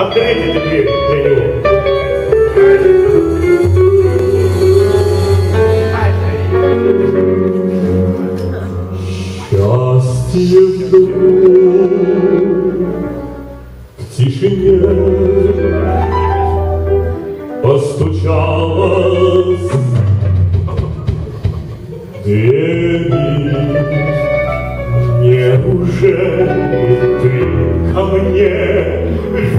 Отдайте теперь для него. Счастье вдруг в тишине постучалось двери. Неужели ты ко мне?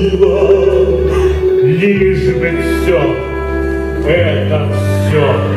красиво, лишь бы все, это все.